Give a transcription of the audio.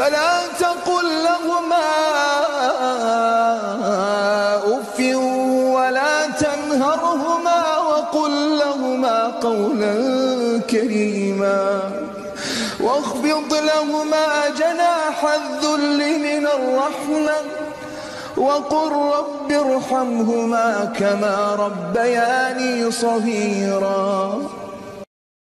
فلا تقل لهما أف ولا تنهرهما وقل لهما قولا كريما واخفض لهما جناح الذل من الرحمة وقل رب ارحمهما كما ربياني صغيرا